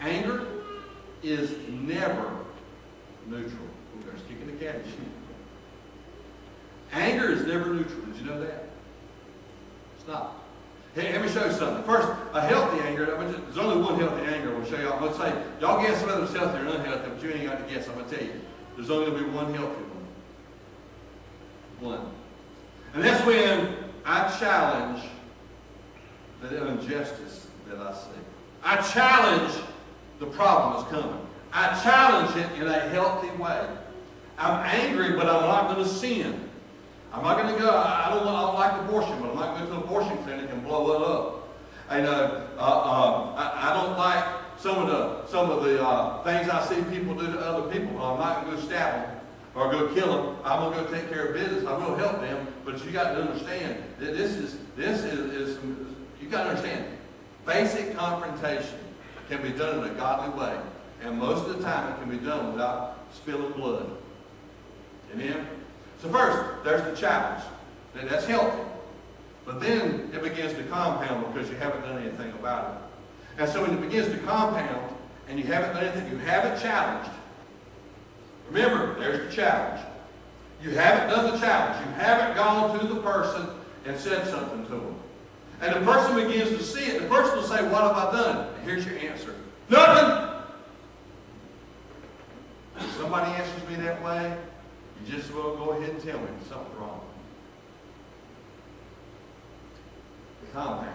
Anger is never neutral. Ooh, there's kicking the cat. Anger is never neutral. Did you know that? Not. Hey, let me show you something. First, a healthy anger, I there's only one healthy anger. I'm going to show y'all. I'm going to say, y'all guess whether it's healthy or unhealthy, but you ain't got to guess. I'm going to tell you. There's only going to be one healthy one. One. And that's when I challenge the injustice that I see. I challenge the problem is coming. I challenge it in a healthy way. I'm angry, but I'm not going to sin. I'm not going to go, I don't, I don't like abortion, but I'm not going to an abortion clinic and blow it up. And uh, uh, uh, I, I, don't like some of the, some of the uh, things I see people do to other people, but I'm not going to go stab them or go kill them. I'm going to go take care of business. I'm going to help them, but you got to understand that this is, this is, is you got to understand, basic confrontation can be done in a godly way. And most of the time it can be done without spilling blood. Amen? So first, there's the challenge. That's healthy. But then it begins to compound because you haven't done anything about it. And so when it begins to compound and you haven't done anything, you haven't challenged. Remember, there's the challenge. You haven't done the challenge. You haven't gone to the person and said something to them. And the person begins to see it. The person will say, what have I done? Here's your answer. Nothing! If somebody answers me that way, you just will go ahead and tell me something's wrong. It compounds.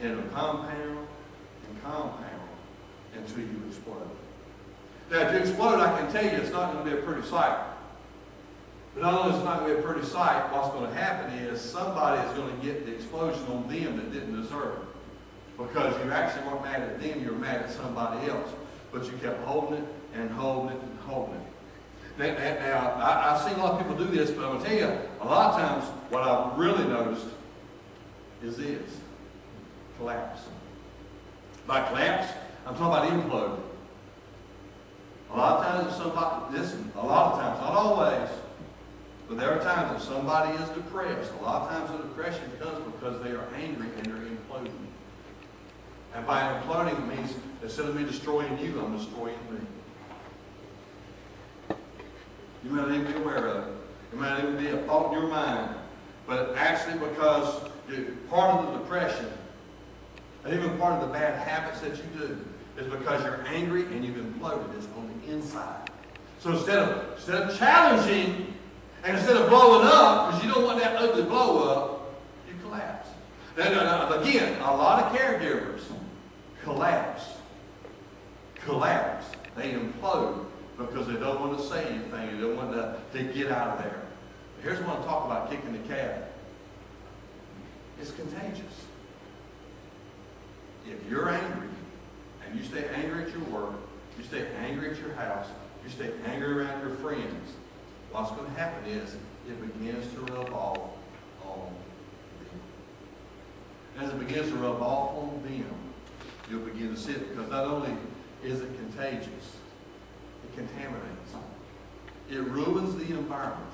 And it'll compound and compound until you explode. Now, if you explode, I can tell you it's not going to be a pretty sight. But not only is it not going to be a pretty sight, what's going to happen is somebody is going to get the explosion on them that didn't deserve it. Because you actually weren't mad at them, you were mad at somebody else. But you kept holding it and holding it and holding it. Now, now I, have seen a lot of people do this, but I'm going to tell you, a lot of times what I've really noticed is this. Collapse. By collapse, I'm talking about implode. A lot of times if somebody, listen, a lot of times, not always, but there are times that somebody is depressed. A lot of times the depression comes because they are angry and they're imploding. And by imploding, it means instead of me destroying you, I'm destroying me. You might not even be aware of it. It might even be a thought in your mind. But actually because part of the depression, and even part of the bad habits that you do, is because you're angry and you've imploded. It's on the inside. So instead of, instead of challenging and instead of blowing up, because you don't want that ugly blow up, you collapse. Now, again, a lot of caregivers collapse. Collapse. They implode because they don't want to say anything. They don't want to, to get out of there. Here's what I'm talking about, kicking the cat. It's contagious. If you're angry, and you stay angry at your work, you stay angry at your house, you stay angry around your friends, what's going to happen is it begins to rub off on them. As it begins to rub off on them, it because not only is it contagious, it contaminates. It ruins the environment.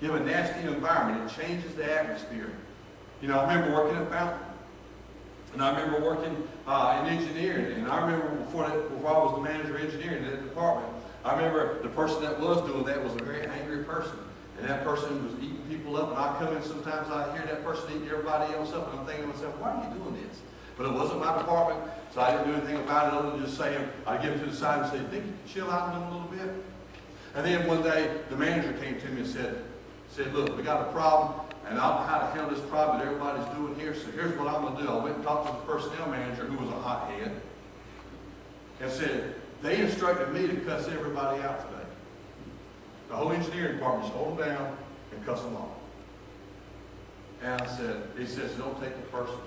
You have a nasty environment. It changes the atmosphere. You know, I remember working at Fountain. And I remember working uh, in engineering. And I remember before, that, before I was the manager of engineering in that department, I remember the person that was doing that was a very angry person. And that person was eating people up. And I come in sometimes, I hear that person eating everybody else up. And I'm thinking to myself, why are you doing this? But it wasn't my department, so I didn't do anything about it other than just saying, I'd give him to the side and say, can chill out a little bit? And then one day, the manager came to me and said, said, look, we got a problem, and I don't know how to handle this problem that everybody's doing here, so here's what I'm going to do. I went and talked to the personnel manager, who was a hothead, and said, they instructed me to cuss everybody out today. The whole engineering department just hold them down and cuss them off. And I said, he says, don't take it personal.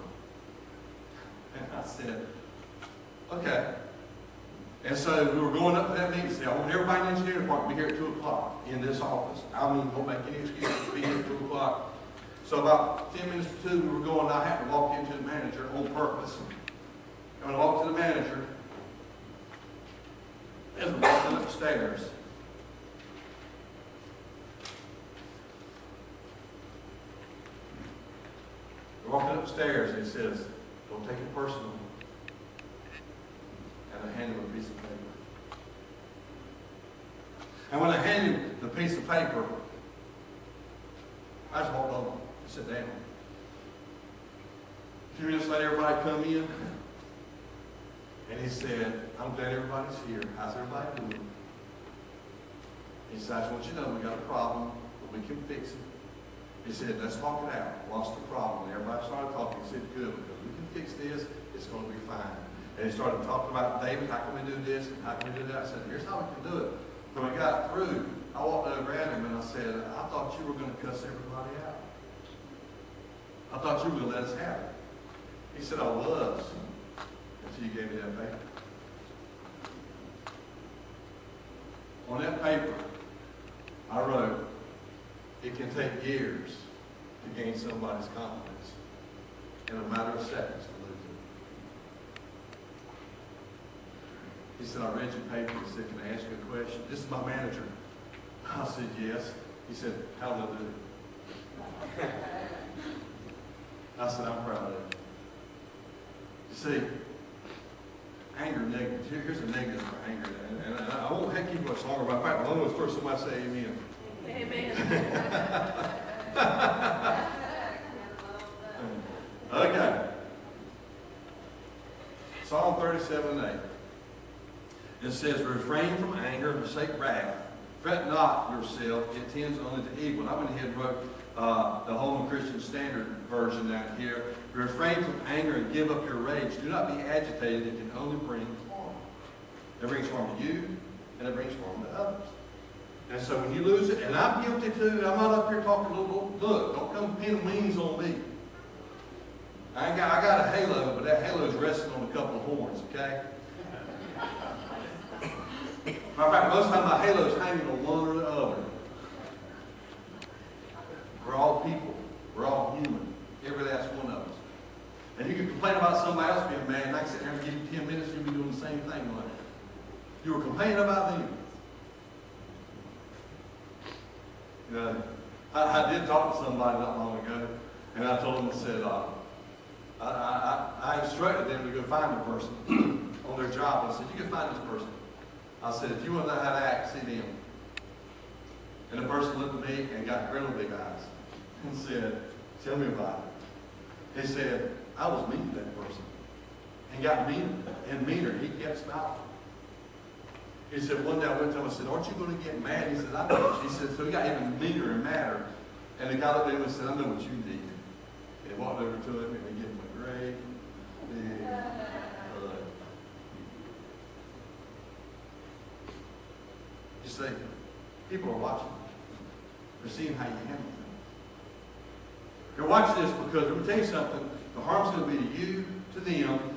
And I said, okay. And so we were going up to that meeting, said, I want everybody in the engineering department to be here at 2 o'clock in this office. I mean, don't make any excuse to be here at 2 o'clock. So about 10 minutes to 2, we were going, I happened to walk into the manager on purpose. And I walked to the manager, as we're walking upstairs, we're walking upstairs, and he says, don't take it personally. And I hand him a piece of paper. And when I hand him the piece of paper, I just walked over and sat down. A few minutes later, everybody come in, and he said, I'm glad everybody's here. How's everybody doing? He said, I just want you to know we got a problem, but we can fix it. He said, let's talk it out. What's the problem? And everybody started talking. He said, good, because we can fix this. It's going to be fine. And he started talking about, David, how can we do this? And how can we do that? I said, here's how we can do it. When we got through, I walked over at him and I said, I thought you were going to cuss everybody out. I thought you were going to let us have it. He said, I was, until you gave me that paper. On that paper, I wrote, it can take years to gain somebody's confidence and a matter of seconds to lose it. He said, I read your paper. He said, can I ask you a question? This is my manager. I said, yes. He said, how did I do it? I said, I'm proud of it. You see, anger negative. Here, here's a negative for anger. And, I won't have keep much longer, in fact, I'm going to first somebody say amen. Amen. Okay. Psalm 37 8. It says, refrain from anger and forsake wrath. Fret not yourself, it tends only to evil. I went ahead and wrote uh, the Holman Christian Standard version down here. Refrain from anger and give up your rage. Do not be agitated, it can only bring harm. It brings harm to you, and it brings harm to others. And so when you lose it, and I'm guilty too, I'm not up here talking, a look, look don't come pinning wings on me. I, got, I got a halo, but that halo's resting on a couple of horns, okay? Matter of fact, most of time my halo's hanging on one or the other. We're all people. We're all human. Every last one of us. And you can complain about somebody else being mad, and I can sit there and give you 10 minutes, you'll be doing the same thing like You were complaining about them. You know, I, I did talk to somebody not long ago, and I told them, I said, uh, I, I, I instructed them to go find a person on their job. I said, you can find this person. I said, if you want to know how to act, see them. And the person looked at me and got real big eyes and said, tell me about it. He said, I was mean to that person. And got meaner and meaner. He kept smiling. He said, one day I went to him and said, aren't you going to get mad? He said, I know. He said, so he got even meaner and madder. And the guy looked at him and said, I know what you need. And he walked over to him and he gave him a great big. You see, people are watching. They're seeing how you handle things. You're watching this because, let me tell you something, the harm's going to be to you, to them,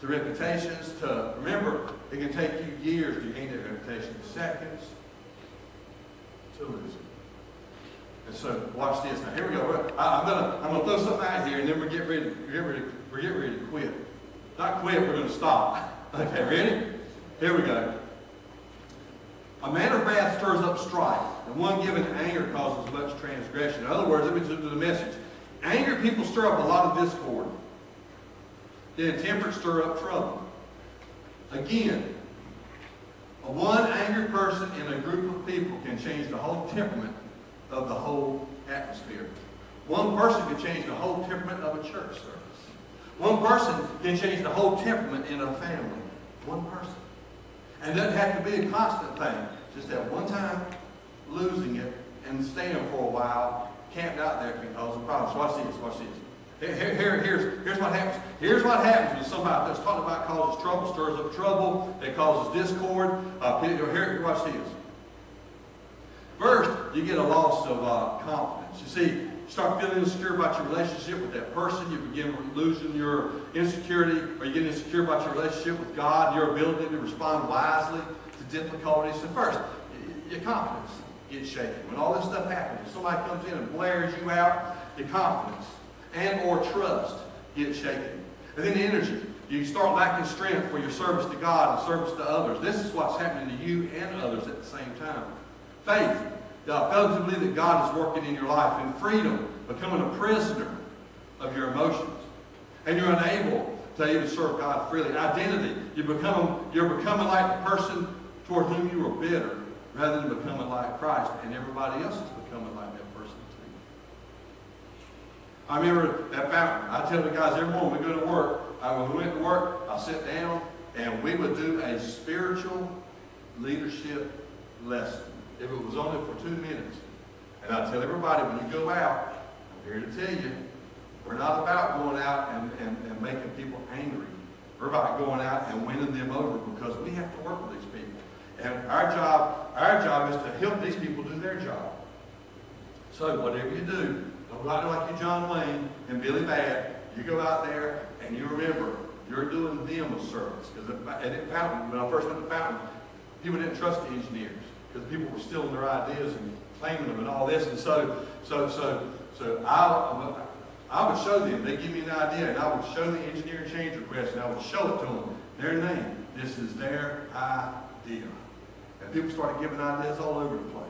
to reputations, to, remember, it can take you years to gain that reputation, seconds to lose it. And so, watch this. Now, here we go. I, am gonna, I'm gonna throw something out here, and then we're getting ready, we're getting ready, we're ready to quit. Not quit. We're gonna stop. Okay, ready? Here we go. A man of wrath stirs up strife, and one given to anger causes much transgression. In other words, let me just do the message. Anger people stir up a lot of discord. Then temperate stir up trouble. Again, one angry person in a group of people can change the whole temperament of the whole atmosphere. One person can change the whole temperament of a church service. One person can change the whole temperament in a family. One person. And it doesn't have to be a constant thing. Just that one time, losing it, and staying for a while, camped out there can cause a problem. So watch this, watch this. Here, here, here's, here's what happens. Here's what happens when somebody that's talking about causes trouble, stirs up trouble, it causes discord. Uh, here, watch this. First, you get a loss of uh, confidence. You see, you start feeling insecure about your relationship with that person. You begin losing your insecurity, or you get insecure about your relationship with God, your ability to respond wisely to difficulties. So first, your confidence gets shaken. When all this stuff happens, if somebody comes in and blares you out, your confidence and or trust get shaken. And then the energy. You start lacking strength for your service to God and service to others. This is what's happening to you and others at the same time. Faith. Uh, failing to believe that God is working in your life. And freedom. Becoming a prisoner of your emotions. And you're unable to even serve God freely. Identity. You become, you're becoming like the person toward whom you were bitter rather than becoming like Christ. And everybody else is becoming like too. I remember that fountain. I tell the guys every morning we go to work, I, we went to work, I sit down and we would do a spiritual leadership lesson. If it was only for two minutes. And I tell everybody when you go out, I'm here to tell you, we're not about going out and, and, and making people angry. We're about going out and winning them over because we have to work with these people. And our job, our job is to help these people do their job. So whatever you do, don't go out there like you John Wayne and Billy Bad. You go out there and you remember you're doing them a service. Because at Fountain, when I first went to Fountain, people didn't trust the engineers because people were stealing their ideas and claiming them and all this. And so, so, so, so I, I would show them. They give me an idea, and I would show the engineering change request, and I would show it to them. Their name. This is their idea. And people started giving ideas all over the place.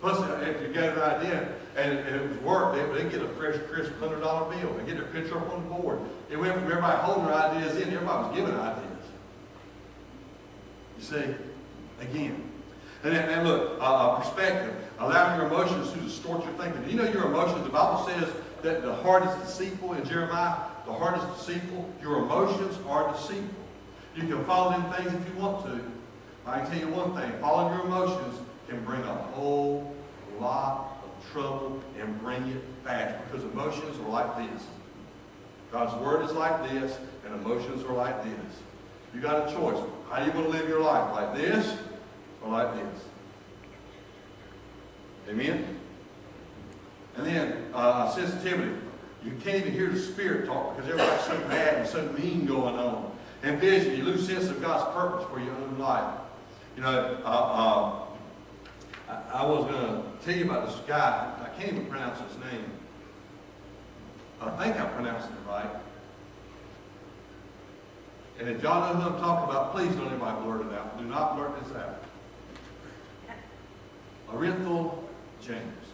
Plus, if you get an idea and it, was work, they would get a fresh, crisp hundred dollar bill. They get their picture up on the board. It went from everybody holding their ideas in, everybody was giving ideas. You see, again. And, and look, uh, perspective. Allowing your emotions to distort your thinking. Do you know your emotions? The Bible says that the heart is deceitful in Jeremiah. The heart is deceitful. Your emotions are deceitful. You can follow them things if you want to. I can tell you one thing. Following your emotions can bring a whole lot trouble and bring it back because emotions are like this. God's word is like this, and emotions are like this. You got a choice. How do you want to live your life? Like this or like this? Amen? And then uh, sensitivity. You can't even hear the Spirit talk because everybody's so bad and so mean going on. And vision, you lose sense of God's purpose for your own life. You know, uh, uh, I, I was going to tell you about this guy. I can't even pronounce his name. I think I'm pronouncing it right. And if y'all know who I'm talking about, please don't anybody blurt it out. Do not blurt this out. Arinthal James.